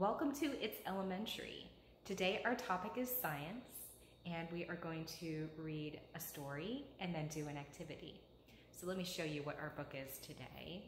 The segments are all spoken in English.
Welcome to It's Elementary. Today our topic is science and we are going to read a story and then do an activity. So let me show you what our book is today.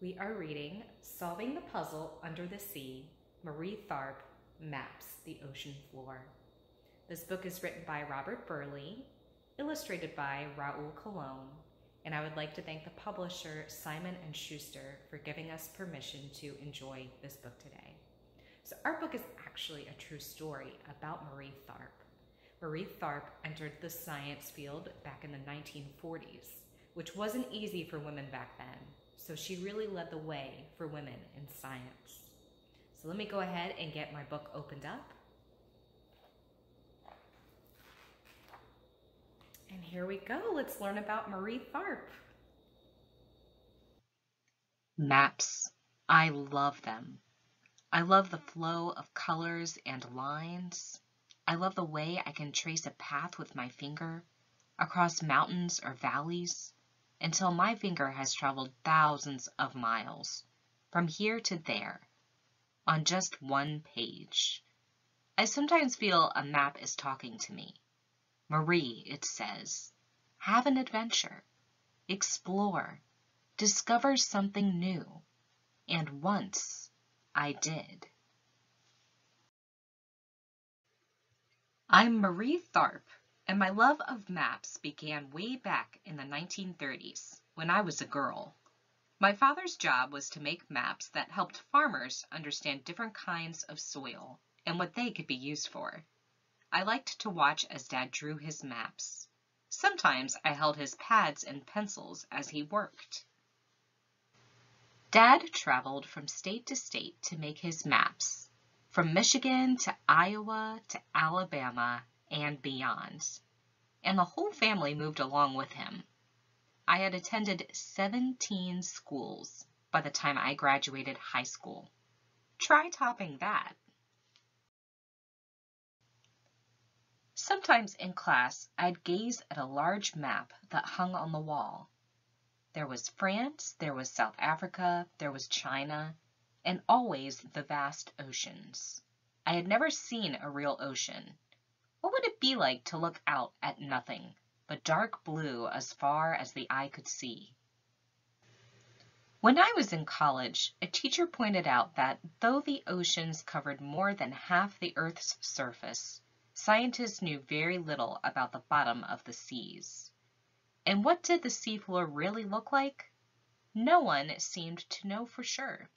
We are reading Solving the Puzzle Under the Sea, Marie Tharp Maps the Ocean Floor. This book is written by Robert Burleigh, illustrated by Raúl Colón, and I would like to thank the publisher Simon & Schuster for giving us permission to enjoy this book today. So our book is actually a true story about Marie Tharp. Marie Tharp entered the science field back in the 1940s, which wasn't easy for women back then. So she really led the way for women in science. So let me go ahead and get my book opened up. And here we go. Let's learn about Marie Tharp. Maps. I love them. I love the flow of colors and lines. I love the way I can trace a path with my finger across mountains or valleys until my finger has traveled thousands of miles from here to there on just one page. I sometimes feel a map is talking to me. Marie, it says, have an adventure, explore, discover something new. And once I did. I'm Marie Tharp, and my love of maps began way back in the 1930s when I was a girl. My father's job was to make maps that helped farmers understand different kinds of soil and what they could be used for. I liked to watch as Dad drew his maps. Sometimes I held his pads and pencils as he worked. Dad traveled from state to state to make his maps, from Michigan to Iowa to Alabama and beyond, and the whole family moved along with him. I had attended 17 schools by the time I graduated high school. Try topping that. Sometimes in class, I'd gaze at a large map that hung on the wall. There was France, there was South Africa, there was China, and always the vast oceans. I had never seen a real ocean. What would it be like to look out at nothing but dark blue as far as the eye could see? When I was in college, a teacher pointed out that though the oceans covered more than half the Earth's surface, scientists knew very little about the bottom of the seas. And what did the seafloor really look like? No one seemed to know for sure.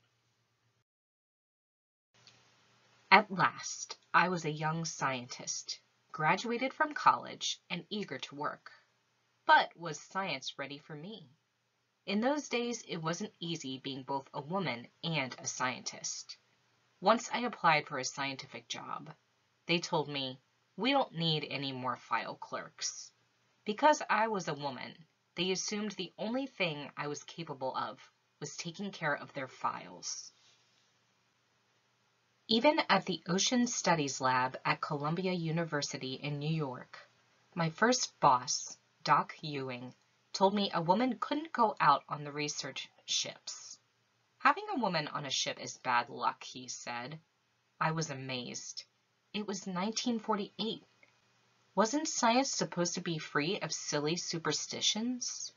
At last, I was a young scientist, graduated from college and eager to work. But was science ready for me? In those days, it wasn't easy being both a woman and a scientist. Once I applied for a scientific job. They told me, we don't need any more file clerks. Because I was a woman, they assumed the only thing I was capable of was taking care of their files. Even at the Ocean Studies Lab at Columbia University in New York, my first boss, Doc Ewing, told me a woman couldn't go out on the research ships. Having a woman on a ship is bad luck, he said. I was amazed. It was 1948. Wasn't science supposed to be free of silly superstitions?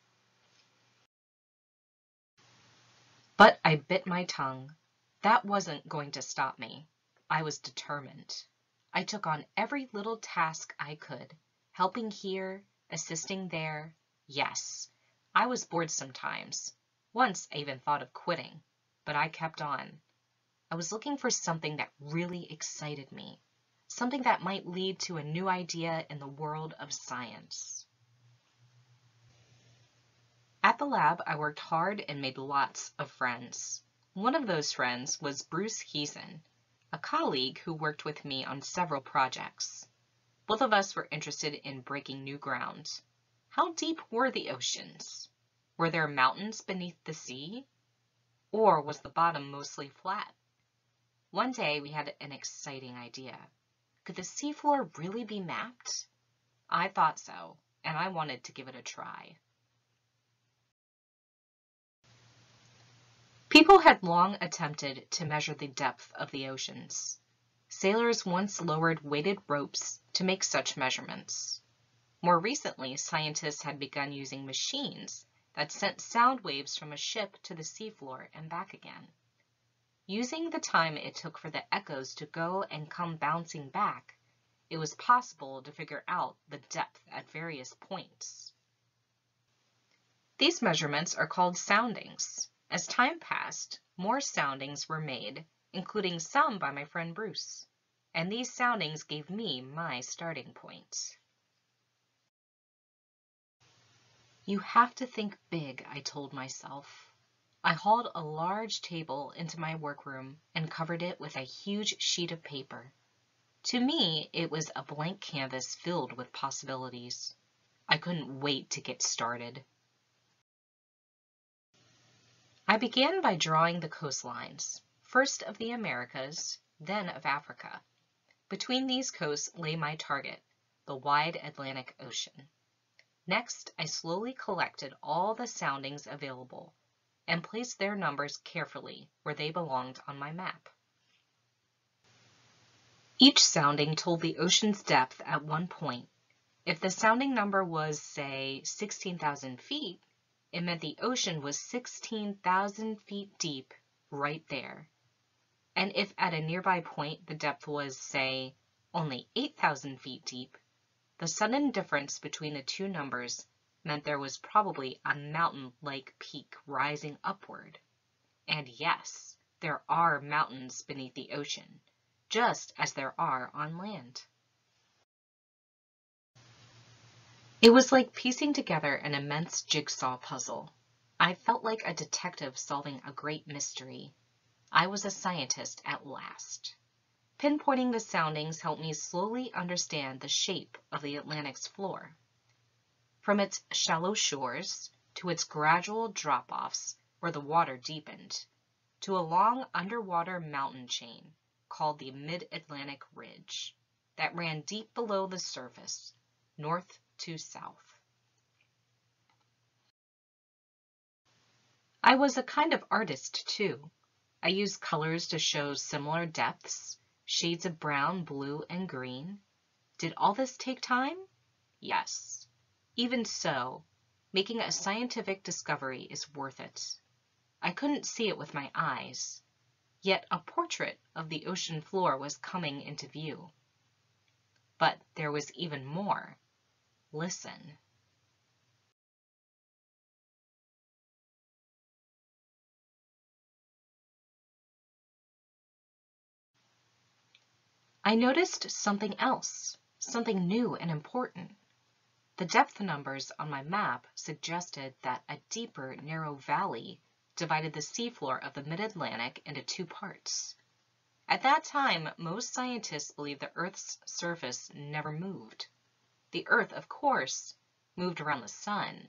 But I bit my tongue. That wasn't going to stop me. I was determined. I took on every little task I could, helping here, assisting there. Yes, I was bored sometimes. Once I even thought of quitting, but I kept on. I was looking for something that really excited me something that might lead to a new idea in the world of science. At the lab, I worked hard and made lots of friends. One of those friends was Bruce Heezen, a colleague who worked with me on several projects. Both of us were interested in breaking new ground. How deep were the oceans? Were there mountains beneath the sea? Or was the bottom mostly flat? One day we had an exciting idea. Could the seafloor really be mapped? I thought so, and I wanted to give it a try. People had long attempted to measure the depth of the oceans. Sailors once lowered weighted ropes to make such measurements. More recently, scientists had begun using machines that sent sound waves from a ship to the seafloor and back again. Using the time it took for the echoes to go and come bouncing back, it was possible to figure out the depth at various points. These measurements are called soundings. As time passed, more soundings were made, including some by my friend Bruce, and these soundings gave me my starting point. You have to think big, I told myself. I hauled a large table into my workroom and covered it with a huge sheet of paper. To me, it was a blank canvas filled with possibilities. I couldn't wait to get started. I began by drawing the coastlines, first of the Americas, then of Africa. Between these coasts lay my target, the wide Atlantic Ocean. Next, I slowly collected all the soundings available and placed their numbers carefully where they belonged on my map. Each sounding told the ocean's depth at one point. If the sounding number was, say, 16,000 feet, it meant the ocean was 16,000 feet deep right there. And if at a nearby point the depth was, say, only 8,000 feet deep, the sudden difference between the two numbers meant there was probably a mountain-like peak rising upward. And yes, there are mountains beneath the ocean, just as there are on land. It was like piecing together an immense jigsaw puzzle. I felt like a detective solving a great mystery. I was a scientist at last. Pinpointing the soundings helped me slowly understand the shape of the Atlantic's floor. From its shallow shores to its gradual drop-offs where the water deepened, to a long underwater mountain chain called the Mid-Atlantic Ridge that ran deep below the surface, north to south. I was a kind of artist too. I used colors to show similar depths shades of brown, blue, and green. Did all this take time? Yes. Even so, making a scientific discovery is worth it. I couldn't see it with my eyes, yet a portrait of the ocean floor was coming into view. But there was even more. Listen. I noticed something else, something new and important. The depth numbers on my map suggested that a deeper, narrow valley divided the seafloor of the mid-Atlantic into two parts. At that time, most scientists believed the Earth's surface never moved. The Earth, of course, moved around the sun,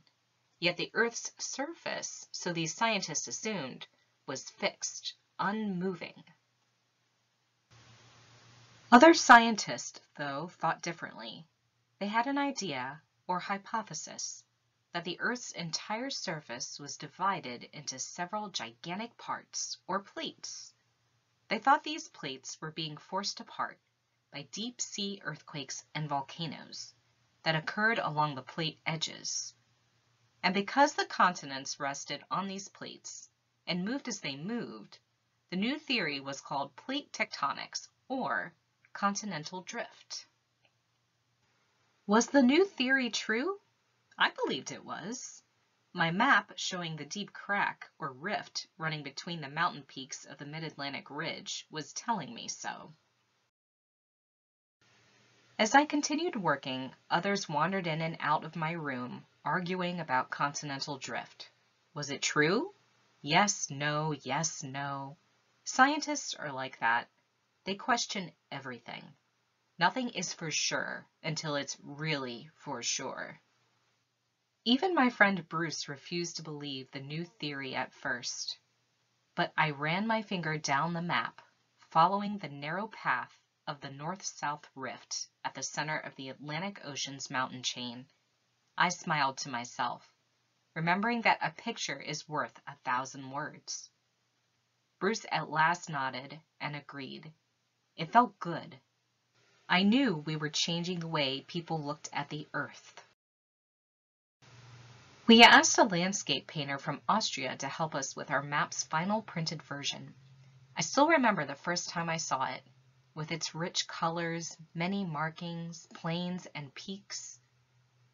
yet the Earth's surface, so these scientists assumed, was fixed, unmoving. Other scientists, though, thought differently. They had an idea, or hypothesis, that the Earth's entire surface was divided into several gigantic parts, or plates. They thought these plates were being forced apart by deep sea earthquakes and volcanoes that occurred along the plate edges. And because the continents rested on these plates and moved as they moved, the new theory was called plate tectonics, or continental drift. Was the new theory true? I believed it was. My map showing the deep crack or rift running between the mountain peaks of the Mid-Atlantic Ridge was telling me so. As I continued working, others wandered in and out of my room, arguing about continental drift. Was it true? Yes, no, yes, no. Scientists are like that. They question everything. Nothing is for sure until it's really for sure. Even my friend Bruce refused to believe the new theory at first. But I ran my finger down the map, following the narrow path of the north-south rift at the center of the Atlantic Ocean's mountain chain. I smiled to myself, remembering that a picture is worth a thousand words. Bruce at last nodded and agreed. It felt good. I knew we were changing the way people looked at the earth. We asked a landscape painter from Austria to help us with our map's final printed version. I still remember the first time I saw it, with its rich colors, many markings, plains, and peaks.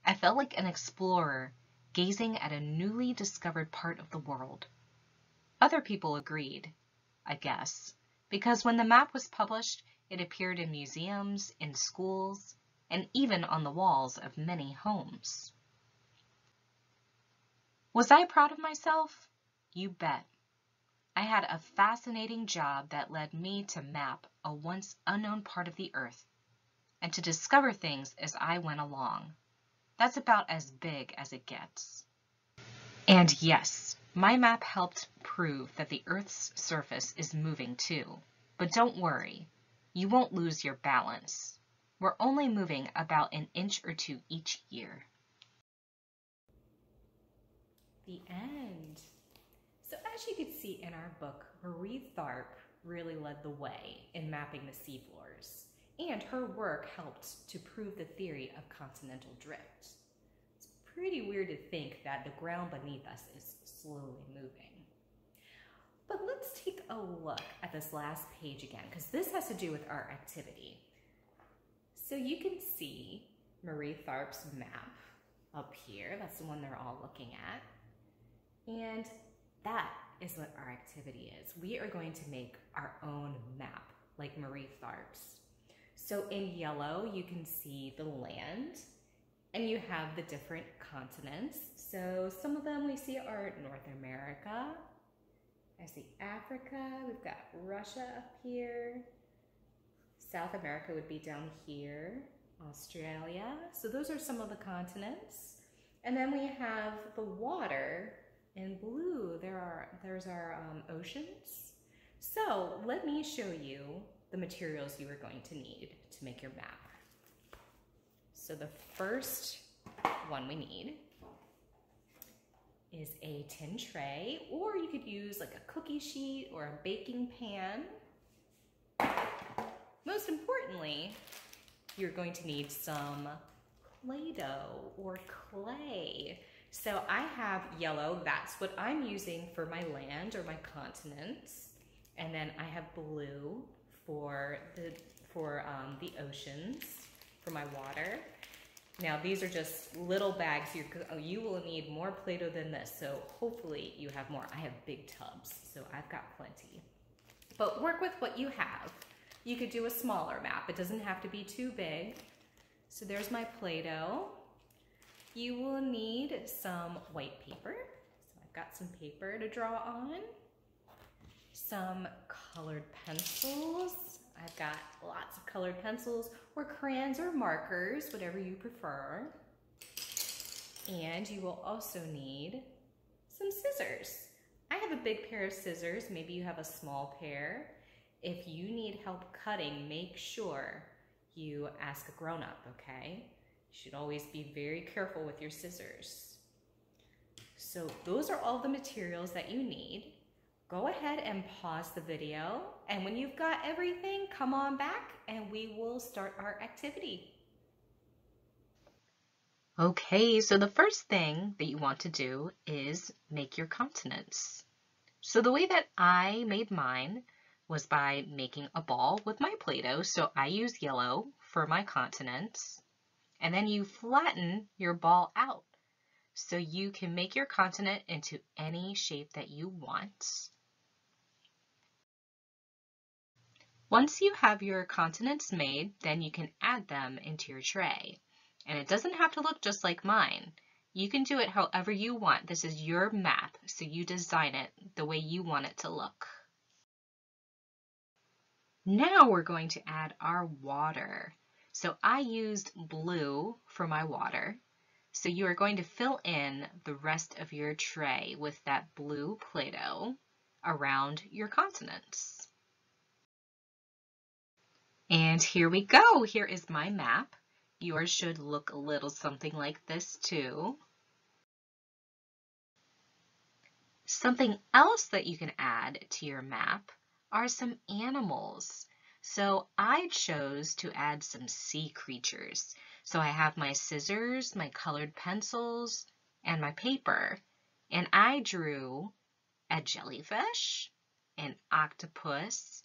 I felt like an explorer gazing at a newly discovered part of the world. Other people agreed, I guess, because when the map was published, it appeared in museums, in schools, and even on the walls of many homes. Was I proud of myself? You bet. I had a fascinating job that led me to map a once unknown part of the earth and to discover things as I went along. That's about as big as it gets. And yes, my map helped prove that the Earth's surface is moving too. But don't worry, you won't lose your balance. We're only moving about an inch or two each year the end. So as you can see in our book, Marie Tharp really led the way in mapping the seafloors, and her work helped to prove the theory of continental drift. It's pretty weird to think that the ground beneath us is slowly moving. But let's take a look at this last page again, because this has to do with our activity. So you can see Marie Tharp's map up here. That's the one they're all looking at. And that is what our activity is. We are going to make our own map, like Marie Tharp's. So in yellow, you can see the land, and you have the different continents. So some of them we see are North America. I see Africa, we've got Russia up here. South America would be down here, Australia. So those are some of the continents. And then we have the water in blue, there are there's our um, oceans. So let me show you the materials you are going to need to make your map. So the first one we need is a tin tray, or you could use like a cookie sheet or a baking pan. Most importantly, you're going to need some Play-Doh or clay. So I have yellow, that's what I'm using for my land or my continents. And then I have blue for the, for um, the oceans, for my water. Now these are just little bags. You, oh, you will need more Play-Doh than this, so hopefully you have more. I have big tubs, so I've got plenty. But work with what you have. You could do a smaller map. It doesn't have to be too big. So there's my Play-Doh. You will need some white paper. So I've got some paper to draw on. Some colored pencils. I've got lots of colored pencils or crayons or markers, whatever you prefer. And you will also need some scissors. I have a big pair of scissors. Maybe you have a small pair. If you need help cutting, make sure you ask a grown-up, okay? You should always be very careful with your scissors. So those are all the materials that you need. Go ahead and pause the video. And when you've got everything, come on back and we will start our activity. Okay, so the first thing that you want to do is make your continents. So the way that I made mine was by making a ball with my Play-Doh. So I use yellow for my continents and then you flatten your ball out so you can make your continent into any shape that you want. Once you have your continents made, then you can add them into your tray. And it doesn't have to look just like mine. You can do it however you want. This is your map, so you design it the way you want it to look. Now we're going to add our water. So I used blue for my water. So you are going to fill in the rest of your tray with that blue Play-Doh around your continents. And here we go. Here is my map. Yours should look a little something like this too. Something else that you can add to your map are some animals. So I chose to add some sea creatures. So I have my scissors, my colored pencils, and my paper. And I drew a jellyfish, an octopus,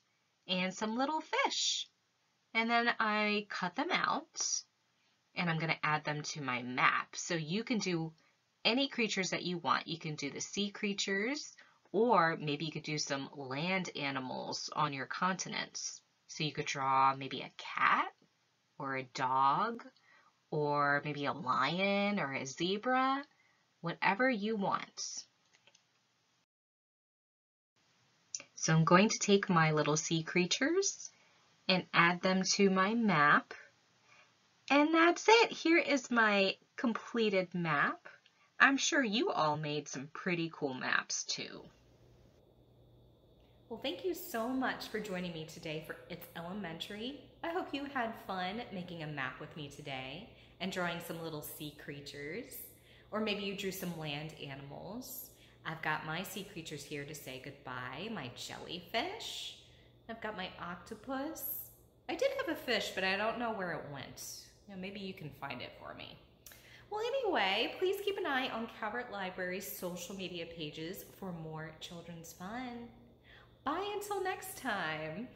and some little fish. And then I cut them out and I'm going to add them to my map. So you can do any creatures that you want. You can do the sea creatures, or maybe you could do some land animals on your continents. So you could draw maybe a cat or a dog or maybe a lion or a zebra, whatever you want. So I'm going to take my little sea creatures and add them to my map. And that's it. Here is my completed map. I'm sure you all made some pretty cool maps too. Well, thank you so much for joining me today for It's Elementary. I hope you had fun making a map with me today and drawing some little sea creatures. Or maybe you drew some land animals. I've got my sea creatures here to say goodbye, my jellyfish. I've got my octopus. I did have a fish, but I don't know where it went. You know, maybe you can find it for me. Well, anyway, please keep an eye on Calvert Library's social media pages for more children's fun. Bye until next time.